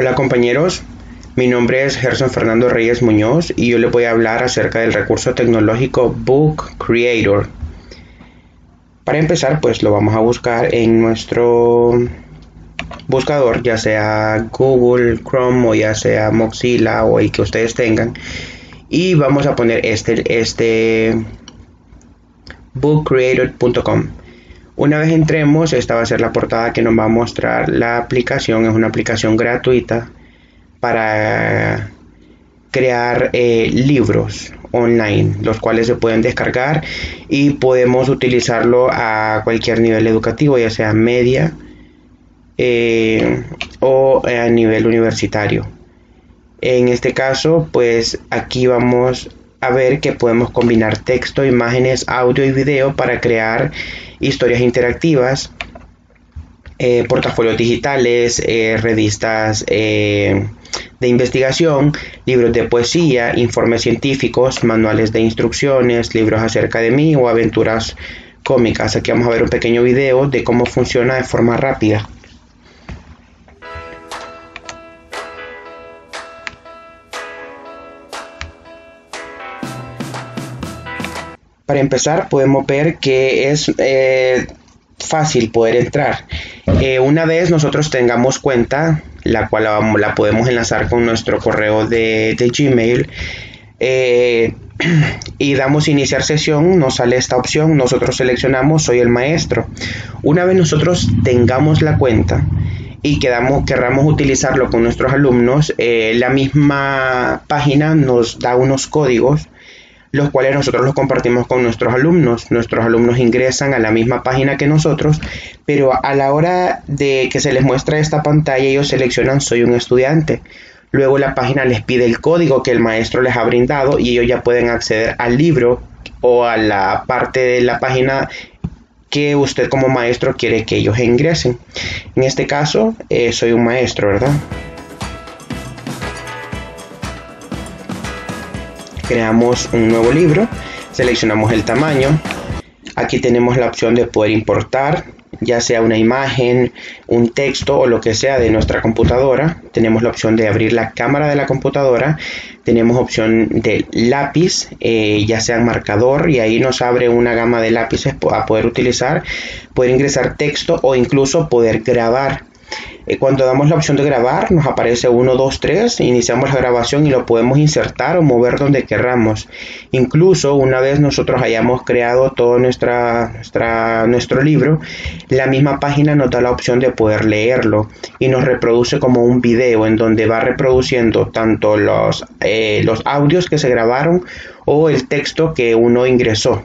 Hola compañeros, mi nombre es Gerson Fernando Reyes Muñoz y yo les voy a hablar acerca del recurso tecnológico Book Creator. Para empezar, pues lo vamos a buscar en nuestro buscador, ya sea Google, Chrome o ya sea Mozilla o el que ustedes tengan. Y vamos a poner este, este bookcreator.com. Una vez entremos, esta va a ser la portada que nos va a mostrar la aplicación. Es una aplicación gratuita para crear eh, libros online, los cuales se pueden descargar y podemos utilizarlo a cualquier nivel educativo, ya sea media eh, o a nivel universitario. En este caso, pues aquí vamos a ver que podemos combinar texto, imágenes, audio y video para crear historias interactivas, eh, portafolios digitales, eh, revistas eh, de investigación, libros de poesía, informes científicos, manuales de instrucciones, libros acerca de mí o aventuras cómicas. Aquí vamos a ver un pequeño video de cómo funciona de forma rápida. Para empezar, podemos ver que es eh, fácil poder entrar. Eh, una vez nosotros tengamos cuenta, la cual la, podemos enlazar con nuestro correo de, Gmail, eh, y damos iniciar sesión, nos sale esta opción, nosotros seleccionamos soy el maestro. Una vez nosotros tengamos la cuenta y querramos utilizarlo con nuestros alumnos, la misma página nos da unos códigos los cuales nosotros los compartimos con nuestros alumnos. Nuestros alumnos ingresan a la misma página que nosotros, pero a la hora de que se les muestra esta pantalla ellos seleccionan soy un estudiante. Luego la página les pide el código que el maestro les ha brindado y ellos ya pueden acceder al libro o a la parte de la página que usted como maestro quiere que ellos ingresen. En este caso, eh, soy un maestro, ¿verdad? Creamos un nuevo libro, seleccionamos el tamaño, aquí tenemos la opción de poder importar ya sea una imagen, un texto o lo que sea de nuestra computadora. Tenemos la opción de abrir la cámara de la computadora. Tenemos opción de lápiz, eh, ya sea marcador, y ahí nos abre una gama de lápices a poder utilizar, poder ingresar texto o incluso poder grabar cuando damos la opción de grabar, nos aparece 1, 2, 3, iniciamos la grabación y lo podemos insertar o mover donde querramos. Incluso una vez nosotros hayamos creado todo nuestra, nuestro libro, la misma página nos da la opción de poder leerlo y nos reproduce como un video en donde va reproduciendo tanto los, eh, los audios que se grabaron o el texto que uno ingresó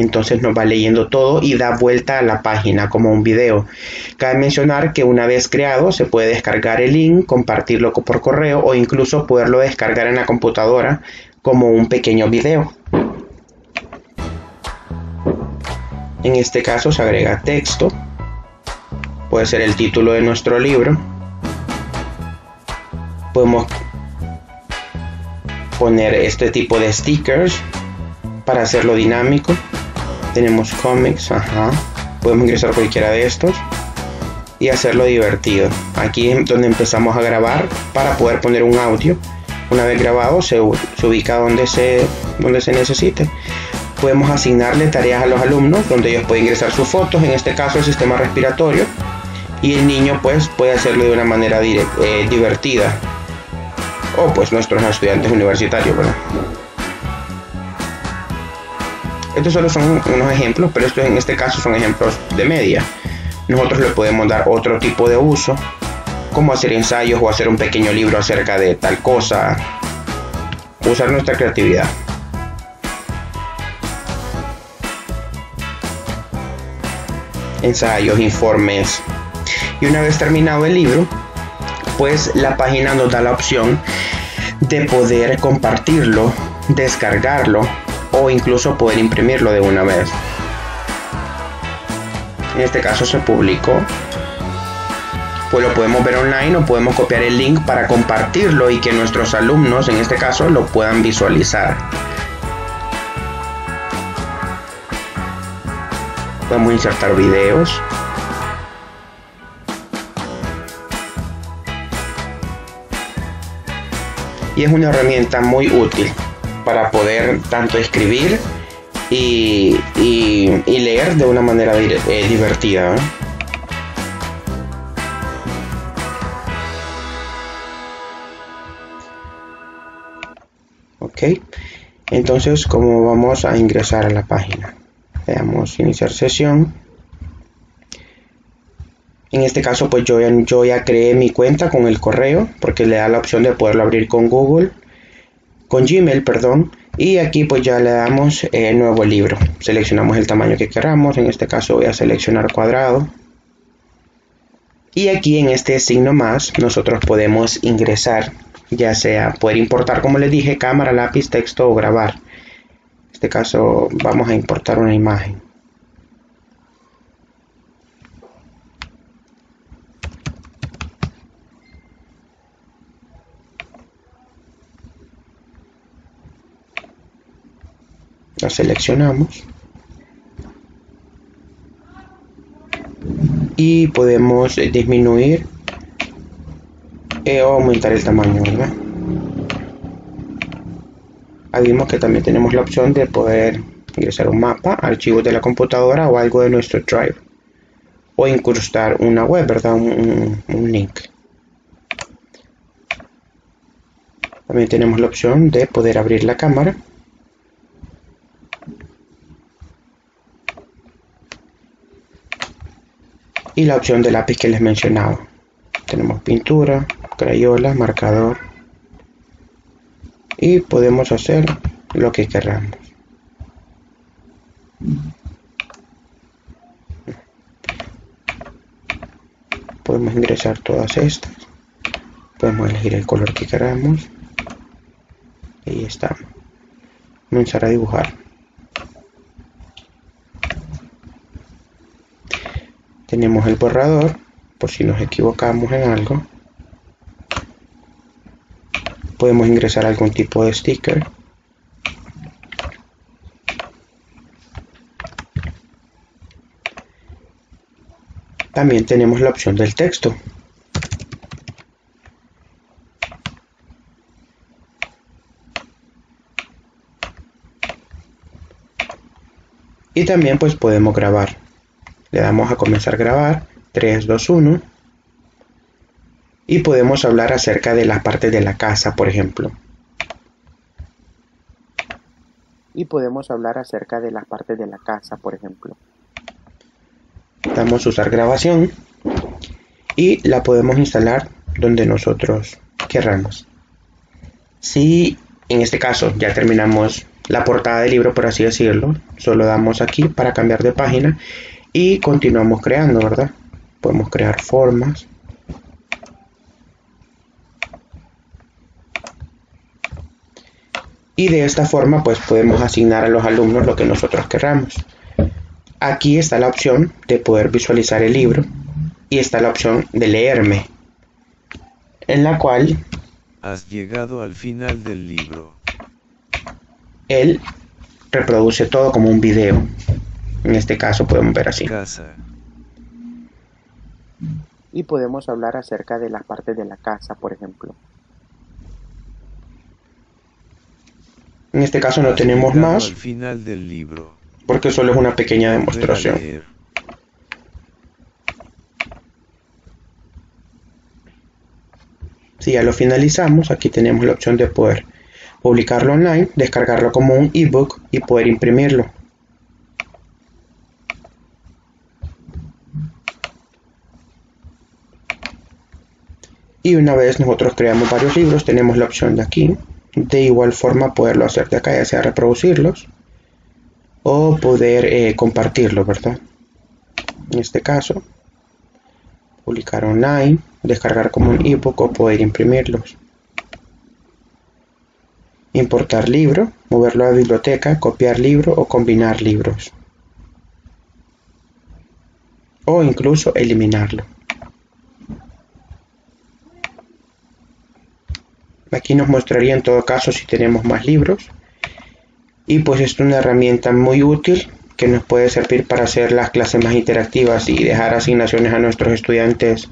entonces nos va leyendo todo y da vuelta a la página como un video. Cabe mencionar que una vez creado se puede descargar el link, compartirlo por correo o incluso poderlo descargar en la computadora como un pequeño video. En este caso se agrega texto, puede ser el título de nuestro libro. Podemos poner este tipo de stickers para hacerlo dinámico tenemos cómics, ajá. Podemos ingresar cualquiera de estos y hacerlo divertido. Aquí es donde empezamos a grabar para poder poner un audio. Una vez grabado se, ubica donde se, donde se necesite. Podemos asignarle tareas a los alumnos donde ellos pueden ingresar sus fotos, en este caso el sistema respiratorio, y el niño pues puede hacerlo de una manera eh, divertida. O pues nuestros estudiantes universitarios, ¿verdad? Estos solo son unos ejemplos, pero esto en este caso son ejemplos de media. Nosotros le podemos dar otro tipo de uso, como hacer ensayos o hacer un pequeño libro acerca de tal cosa. Usar nuestra creatividad. Ensayos, informes. Y una vez terminado el libro, pues la página nos da la opción de poder compartirlo, descargarlo o incluso poder imprimirlo de una vez. En este caso se publicó. Pues lo podemos ver online o podemos copiar el link para compartirlo y que nuestros alumnos, en este caso, lo puedan visualizar. Podemos insertar videos. y es una herramienta muy útil para poder tanto escribir y, leer de una manera eh, divertida. ok. Entonces como vamos a ingresar a la página le iniciar sesión. En este caso pues yo yo ya creé mi cuenta con el correo porque le da la opción de poderlo abrir con Google con Gmail perdón. Y aquí pues ya le damos el nuevo libro. Seleccionamos el tamaño que queramos. En este caso voy a seleccionar cuadrado. Y aquí en este signo más nosotros podemos ingresar ya sea poder importar como les dije cámara lápiz texto o grabar. En este caso vamos a importar una imagen seleccionamos y podemos disminuir eh, o aumentar el tamaño ¿verdad? vimos que también tenemos la opción de poder ingresar un mapa, archivos de la computadora o algo de nuestro drive o incrustar una web, ¿verdad? un link también tenemos la opción de poder abrir la cámara y la opción de lápiz que les mencionaba. Tenemos pintura, crayola, marcador y podemos hacer lo que queramos. Podemos ingresar todas estas. Podemos elegir el color que queramos. Y ahí está. Comenzar a dibujar. Tenemos el borrador por si nos equivocamos en algo. Podemos ingresar algún tipo de sticker. También tenemos la opción del texto. Y también pues podemos grabar le damos a comenzar a grabar. 3, 2, 1. Y podemos hablar acerca de las partes de la casa, por ejemplo. Y podemos hablar acerca de las partes de la casa, por ejemplo. Damos a usar grabación y la podemos instalar donde nosotros querramos. Si en este caso ya terminamos la portada del libro, por así decirlo, solo damos aquí para cambiar de página y continuamos creando, ¿verdad? Podemos crear formas. Y de esta forma pues podemos asignar a los alumnos lo que nosotros queramos. Aquí está la opción de poder visualizar el libro y está la opción de leerme, en la cual has llegado al final del libro. Él reproduce todo como un video. En este caso podemos ver así. Y podemos hablar acerca de las partes de la casa, por ejemplo. En este caso no tenemos más. Al final del libro. Porque solo es una pequeña demostración. Si ya lo finalizamos, aquí tenemos la opción de poder publicarlo online, descargarlo como un ebook y poder imprimirlo. Y una vez nosotros creamos varios libros tenemos la opción de aquí. De igual forma poderlo hacer de acá ya sea reproducirlos o poder eh, compartirlo verdad en este caso publicar online descargar como un ebook o poder imprimirlos. Importar libro moverlo a biblioteca copiar libro o combinar libros. O incluso eliminarlo Aquí nos mostraría en todo caso si tenemos más libros. Y pues es una herramienta muy útil que nos puede servir para hacer las clases más interactivas y dejar asignaciones a nuestros estudiantes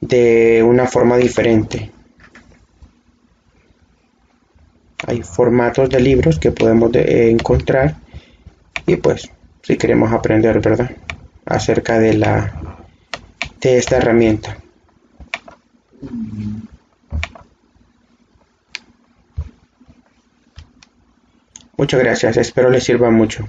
de una forma diferente. hay formatos de libros que podemos encontrar y pues si queremos aprender, ¿verdad? Acerca de la de esta herramienta. Muchas gracias, espero les sirva mucho.